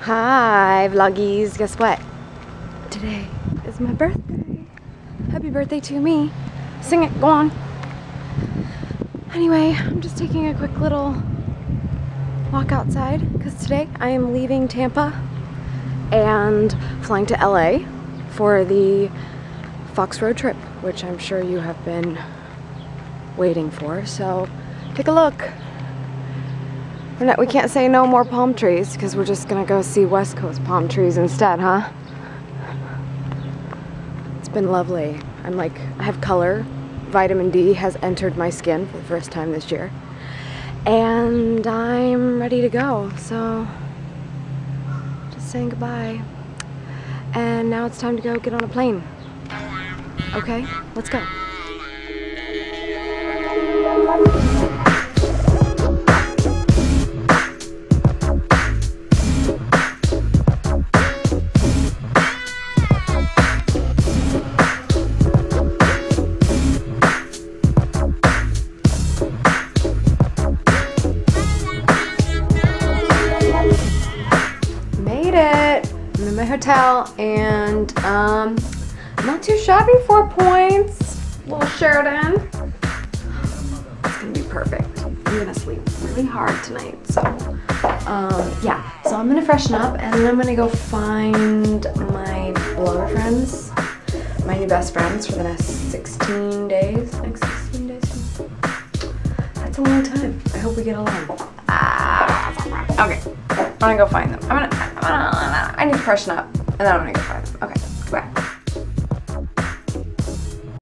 Hi, vloggies. Guess what? Today is my birthday. Happy birthday to me. Sing it, go on. Anyway, I'm just taking a quick little walk outside because today I am leaving Tampa and flying to LA for the Fox Road trip, which I'm sure you have been waiting for. So take a look. Not, we can't say no more palm trees because we're just gonna go see West Coast palm trees instead, huh? It's been lovely. I'm like, I have color. Vitamin D has entered my skin for the first time this year. And I'm ready to go. So just saying goodbye. And now it's time to go get on a plane. Okay, let's go. I'm in my hotel and um, not too shabby. Four points. Little Sheraton. It's gonna be perfect. I'm gonna sleep really hard tonight. So um, yeah. So I'm gonna freshen up and then I'm gonna go find my blogger friends, my new best friends for the next 16 days. Next 16 days. That's a long time. I hope we get along. Okay. I'm gonna go find them. I'm gonna, I'm gonna, I need to freshen up, and then I'm gonna go find